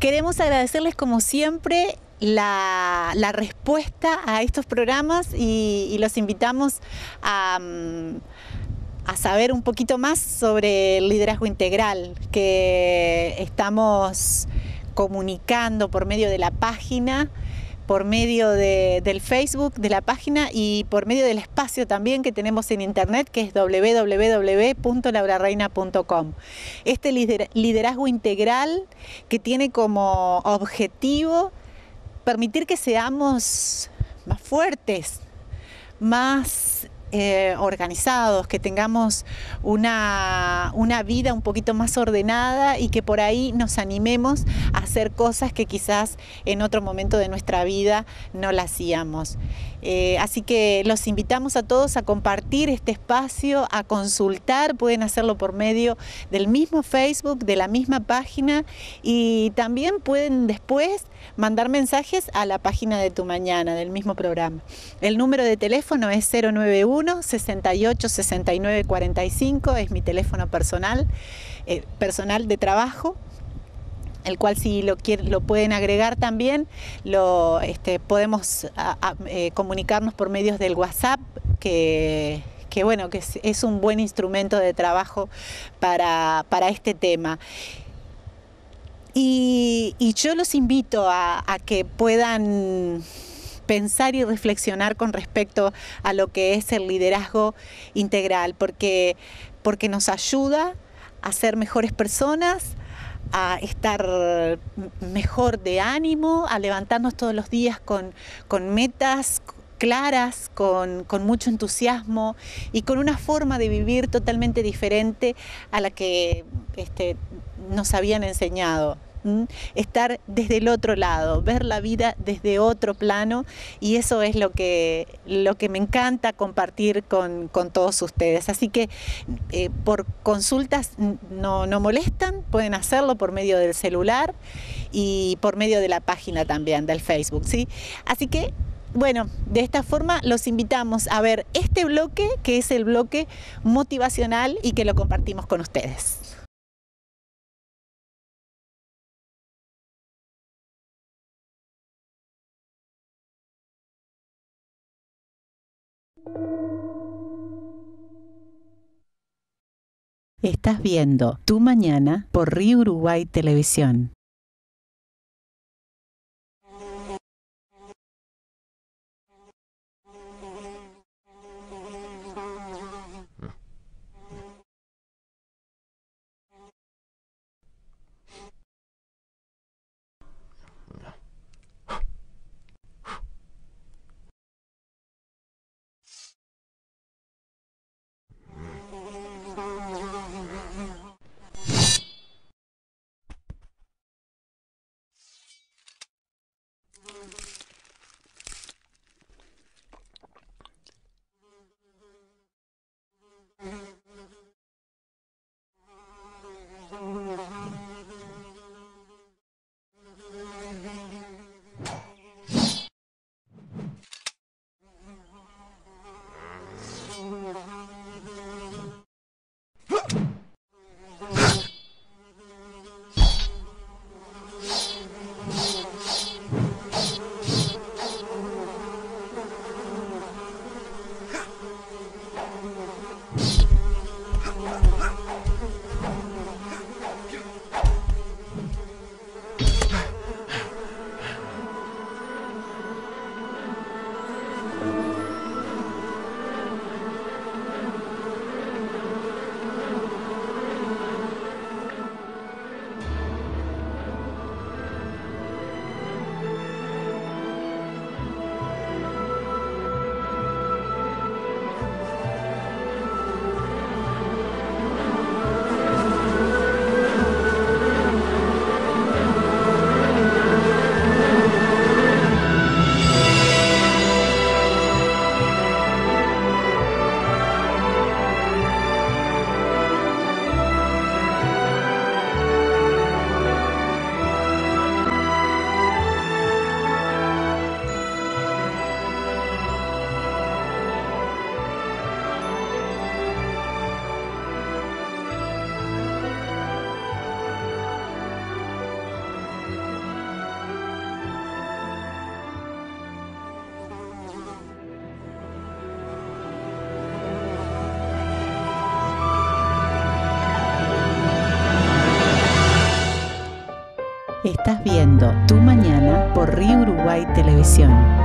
Queremos agradecerles como siempre la, respuesta a estos programas y, los invitamos a, mm, a, saber un poquito más sobre el liderazgo integral que estamos comunicando por medio de la página por medio del Facebook de la página y por medio del espacio también que tenemos en internet que es www.laurareina.com. Este liderazgo integral que tiene como objetivo permitir que seamos más fuertes, más eh, organizados, que tengamos una, una, vida un poquito más ordenada y que por ahí nos animemos a hacer cosas que quizás en otro momento de nuestra vida no la hacíamos. Eh, así que los invitamos a todos a compartir este espacio, a consultar, pueden hacerlo por medio del mismo Facebook, de la misma página y también pueden después mandar mensajes a la página de tu mañana del mismo programa. El número de teléfono es 091 68 69 45, es mi teléfono personal, eh, personal de trabajo el cual si lo, lo pueden agregar también, lo, este, podemos eh, comunicarnos por medios del WhatsApp, que, bueno, que es, un buen instrumento de trabajo para, este tema. Y, yo los invito a, que puedan pensar y reflexionar con respecto a lo que es el liderazgo integral, porque, porque nos ayuda a ser mejores personas, a estar mejor de ánimo, a levantarnos todos los días con, metas claras, con, mucho entusiasmo y con una forma de vivir totalmente diferente a la que este, nos habían enseñado estar desde el otro lado, ver la vida desde otro plano y eso es lo que, lo que me encanta compartir con, todos ustedes. Así que eh, por consultas no, no molestan, pueden hacerlo por medio del celular y por medio de la página también del Facebook. ¿sí? Así que bueno, de esta forma los invitamos a ver este bloque, que es el bloque motivacional y que lo compartimos con ustedes. Estás viendo Tu Mañana por Río Uruguay Televisión. Estás viendo Tu Mañana por Río Uruguay Televisión.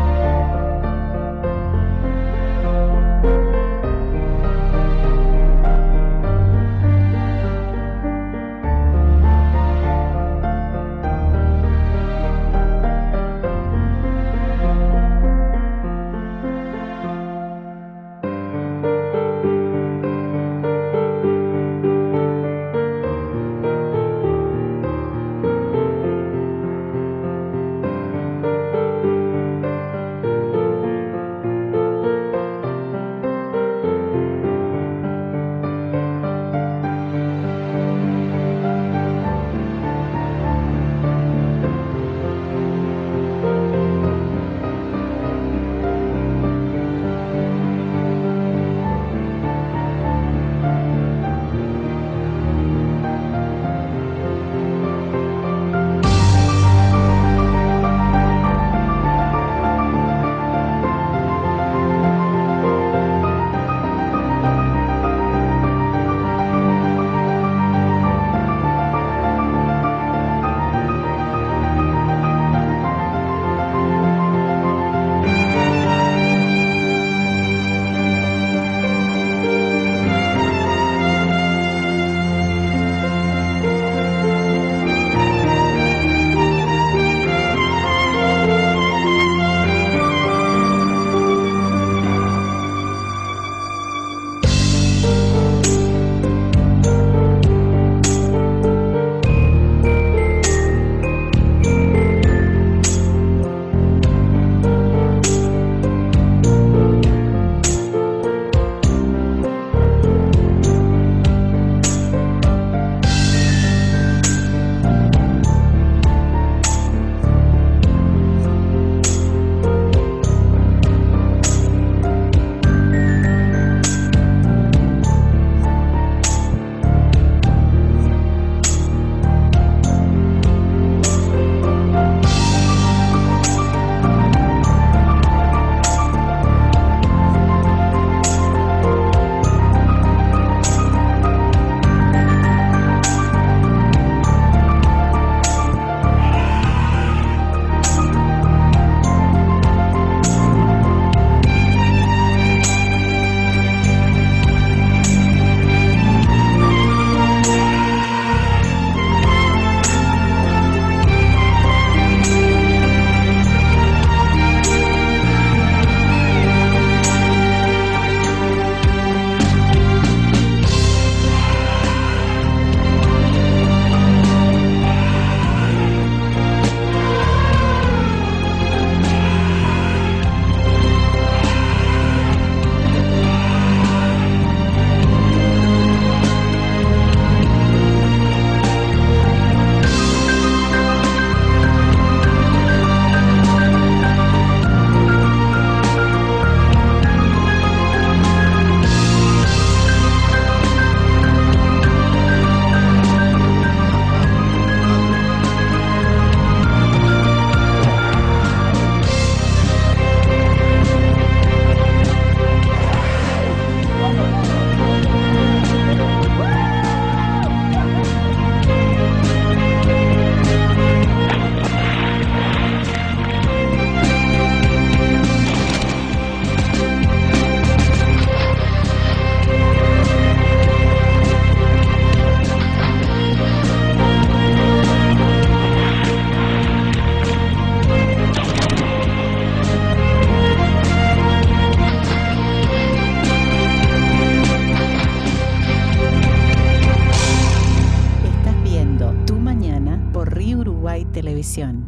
Uruguay Televisión.